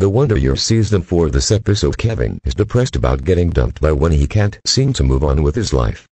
The Wonder Year them. for this episode Kevin is depressed about getting dumped by one he can't seem to move on with his life.